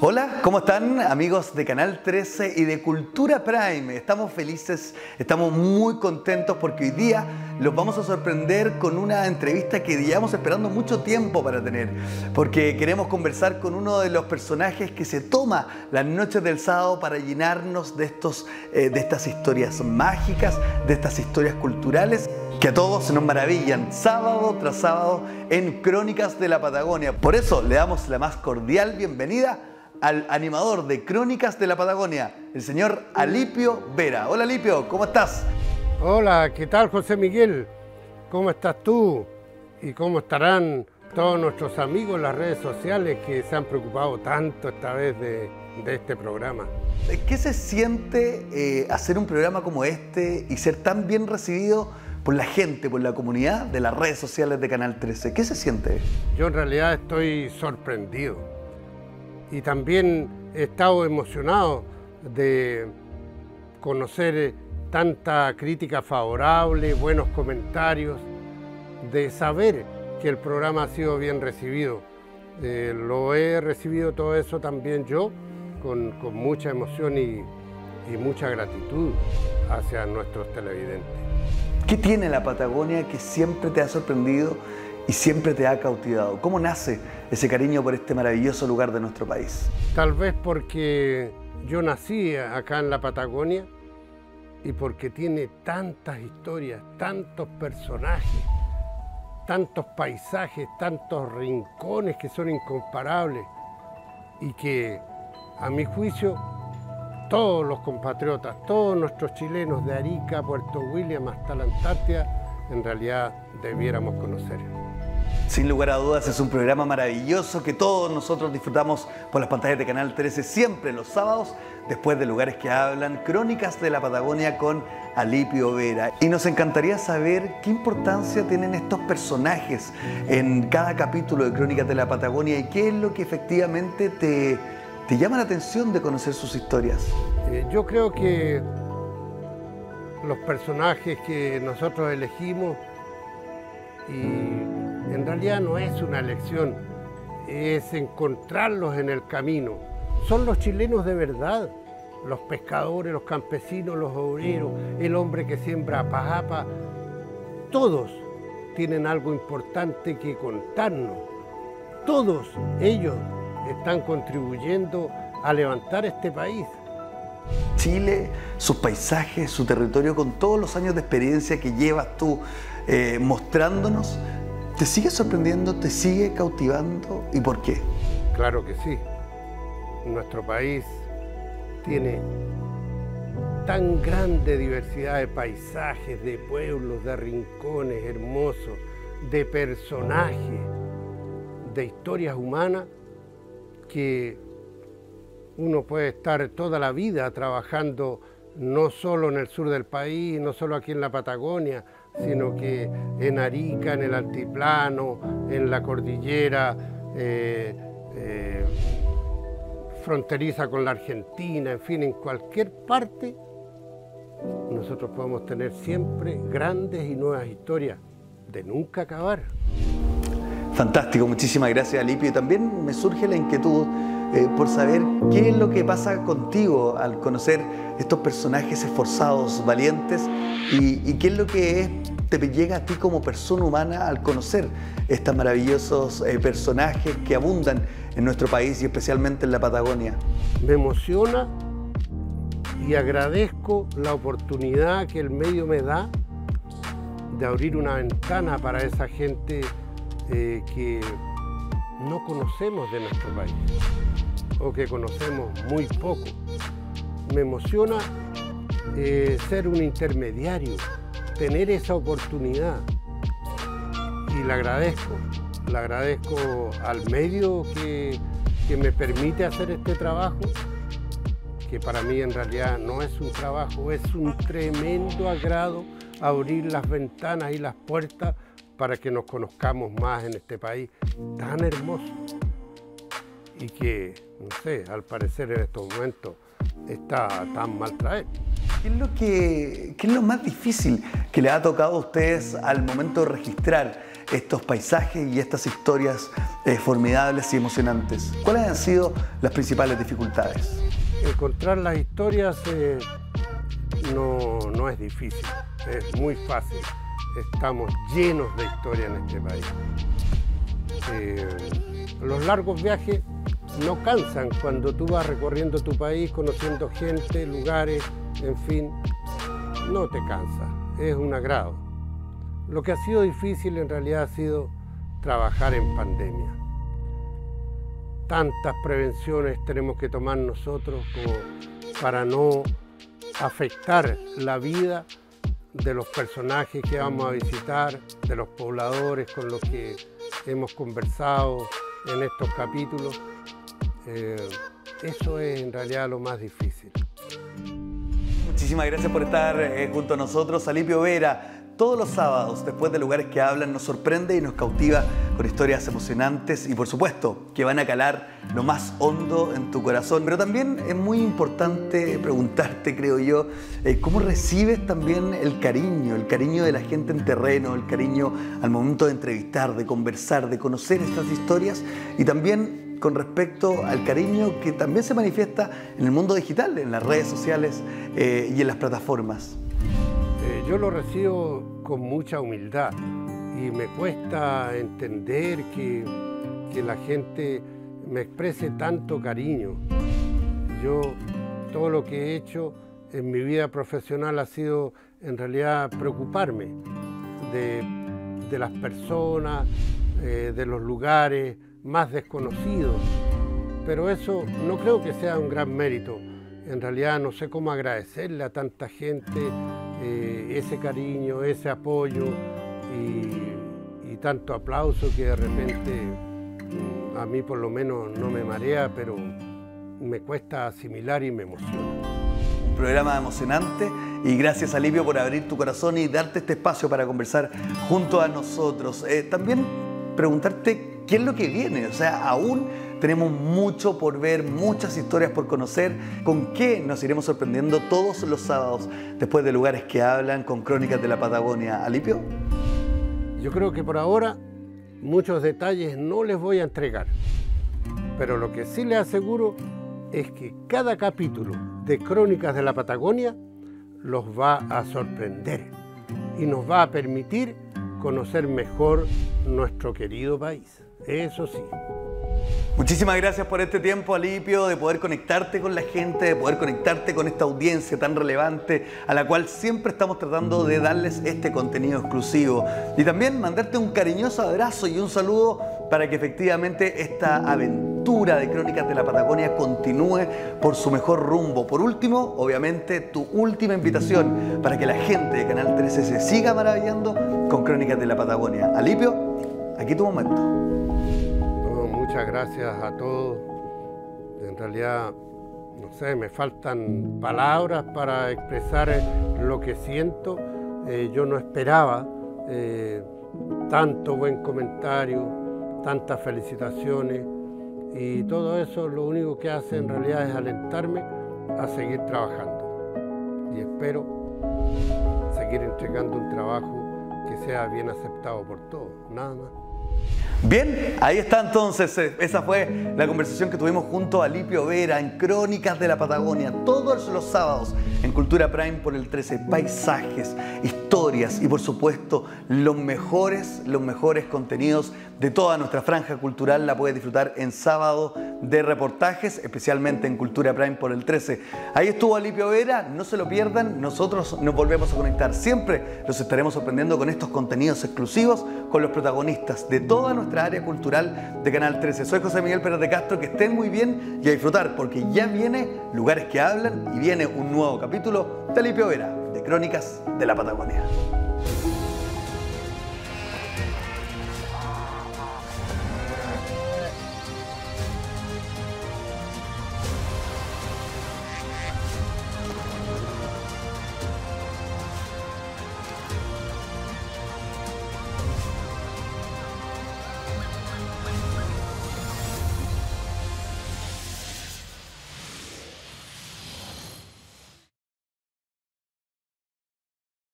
Hola, ¿cómo están amigos de Canal 13 y de Cultura Prime? Estamos felices, estamos muy contentos porque hoy día los vamos a sorprender con una entrevista que llevamos esperando mucho tiempo para tener, porque queremos conversar con uno de los personajes que se toma las noches del sábado para llenarnos de, estos, eh, de estas historias mágicas, de estas historias culturales que a todos nos maravillan sábado tras sábado en Crónicas de la Patagonia. Por eso le damos la más cordial bienvenida al animador de Crónicas de la Patagonia, el señor Alipio Vera. Hola Alipio, ¿cómo estás? Hola, ¿qué tal José Miguel? ¿Cómo estás tú? ¿Y cómo estarán todos nuestros amigos en las redes sociales que se han preocupado tanto esta vez de, este programa? ¿Qué se siente eh, hacer un programa como este y ser tan bien recibido por la gente, por la comunidad de las redes sociales de Canal 13? ¿Qué se siente? Yo en realidad estoy sorprendido y también he estado emocionado de conocer tanta crítica favorable, buenos comentarios, de saber que el programa ha sido bien recibido. Eh, lo he recibido todo eso también yo con, mucha emoción y, y mucha gratitud hacia nuestros televidentes. ¿Qué tiene la Patagonia que siempre te ha sorprendido y siempre te ha cautivado? ¿Cómo nace ese cariño por este maravilloso lugar de nuestro país? Tal vez porque yo nací acá en la Patagonia y porque tiene tantas historias, tantos personajes, tantos paisajes, tantos rincones que son incomparables y que a mi juicio todos los compatriotas, todos nuestros chilenos de Arica, Puerto William hasta la Antártida, en realidad debiéramos conocer. Sin lugar a dudas es un programa maravilloso que todos nosotros disfrutamos por las pantallas de Canal 13 siempre los sábados después de Lugares que Hablan, Crónicas de la Patagonia con Alipio Vera. Y nos encantaría saber qué importancia tienen estos personajes en cada capítulo de Crónicas de la Patagonia y qué es lo que efectivamente te, te llama la atención de conocer sus historias. Eh, yo creo que los personajes que nosotros elegimos y en realidad no es una elección, es encontrarlos en el camino. Son los chilenos de verdad, los pescadores, los campesinos, los obreros, el hombre que siembra pajapa, todos tienen algo importante que contarnos. Todos ellos están contribuyendo a levantar este país. Chile, sus paisajes, su territorio, con todos los años de experiencia que llevas tú eh, mostrándonos, ¿Te sigue sorprendiendo? ¿Te sigue cautivando? ¿Y por qué? Claro que sí. Nuestro país tiene tan grande diversidad de paisajes, de pueblos, de rincones hermosos, de personajes, de historias humanas, que uno puede estar toda la vida trabajando no solo en el sur del país, no solo aquí en la Patagonia, sino que en Arica, en el altiplano, en la cordillera eh, eh, fronteriza con la Argentina, en fin, en cualquier parte, nosotros podemos tener siempre grandes y nuevas historias de nunca acabar. Fantástico, muchísimas gracias Alipio. También me surge la inquietud eh, por saber qué es lo que pasa contigo al conocer estos personajes esforzados, valientes, y, qué es lo que te llega a ti como persona humana al conocer estos maravillosos eh, personajes que abundan en nuestro país y especialmente en la Patagonia. Me emociona y agradezco la oportunidad que el medio me da de abrir una ventana para esa gente eh, que no conocemos de nuestro país o que conocemos muy poco. Me emociona eh, ser un intermediario, tener esa oportunidad y le agradezco, le agradezco al medio que, que me permite hacer este trabajo, que para mí en realidad no es un trabajo, es un tremendo agrado abrir las ventanas y las puertas para que nos conozcamos más en este país tan hermoso y que, no sé, al parecer en estos momentos está tan mal traer. ¿Qué es, lo que, ¿Qué es lo más difícil que le ha tocado a ustedes al momento de registrar estos paisajes y estas historias eh, formidables y emocionantes. ¿Cuáles han sido las principales dificultades? Encontrar las historias eh, no, no es difícil, es muy fácil. Estamos llenos de historia en este país. Eh, los largos viajes no cansan cuando tú vas recorriendo tu país, conociendo gente, lugares, en fin, no te cansa, es un agrado. Lo que ha sido difícil en realidad ha sido trabajar en pandemia. Tantas prevenciones tenemos que tomar nosotros para no afectar la vida de los personajes que vamos a visitar, de los pobladores con los que hemos conversado en estos capítulos. Eh, eso es en realidad lo más difícil. Muchísimas gracias por estar eh, junto a nosotros, Alipio Vera. Todos los sábados, después de Lugares que Hablan, nos sorprende y nos cautiva con historias emocionantes y por supuesto que van a calar lo más hondo en tu corazón. Pero también es muy importante preguntarte, creo yo, eh, cómo recibes también el cariño, el cariño de la gente en terreno, el cariño al momento de entrevistar, de conversar, de conocer estas historias y también con respecto al cariño que también se manifiesta en el mundo digital, en las redes sociales eh, y en las plataformas. Yo lo recibo con mucha humildad y me cuesta entender que, que la gente me exprese tanto cariño. Yo todo lo que he hecho en mi vida profesional ha sido en realidad preocuparme de, de las personas, eh, de los lugares más desconocidos. Pero eso no creo que sea un gran mérito. En realidad no sé cómo agradecerle a tanta gente eh, ese cariño, ese apoyo y, y tanto aplauso que de repente mm, a mí por lo menos no me marea, pero me cuesta asimilar y me emociona. Un programa emocionante y gracias Alivio por abrir tu corazón y darte este espacio para conversar junto a nosotros. Eh, también preguntarte qué es lo que viene, o sea, aún tenemos mucho por ver, muchas historias por conocer, con qué nos iremos sorprendiendo todos los sábados después de lugares que hablan con crónicas de la Patagonia. Alipio. Yo creo que por ahora muchos detalles no les voy a entregar, pero lo que sí les aseguro es que cada capítulo de Crónicas de la Patagonia los va a sorprender y nos va a permitir conocer mejor nuestro querido país. Eso sí. Muchísimas gracias por este tiempo, Alipio, de poder conectarte con la gente, de poder conectarte con esta audiencia tan relevante a la cual siempre estamos tratando de darles este contenido exclusivo. Y también mandarte un cariñoso abrazo y un saludo para que efectivamente esta aventura de Crónicas de la Patagonia continúe por su mejor rumbo. Por último, obviamente, tu última invitación para que la gente de Canal 13 se siga maravillando con Crónicas de la Patagonia. Alipio, aquí tu momento gracias a todos. En realidad, no sé, me faltan palabras para expresar eh, lo que siento. Eh, yo no esperaba eh, tanto buen comentario, tantas felicitaciones y todo eso lo único que hace en realidad es alentarme a seguir trabajando. Y espero seguir entregando un trabajo que sea bien aceptado por todos, nada más. Bien, ahí está entonces, eh, esa fue la conversación que tuvimos junto a Lipio Vera en Crónicas de la Patagonia, todos los sábados en Cultura Prime por el 13, paisajes, historias y por supuesto los mejores, los mejores contenidos de toda nuestra franja cultural. La puedes disfrutar en sábado de reportajes, especialmente en Cultura Prime por el 13. Ahí estuvo Alipio Vera, no se lo pierdan, nosotros nos volvemos a conectar. Siempre los estaremos sorprendiendo con estos contenidos exclusivos con los protagonistas de toda nuestra área cultural de Canal 13. Soy José Miguel Pérez de Castro, que estén muy bien y a disfrutar, porque ya viene Lugares que Hablan y viene un nuevo capítulo de Alipio Vera, de Crónicas de la Patagonia.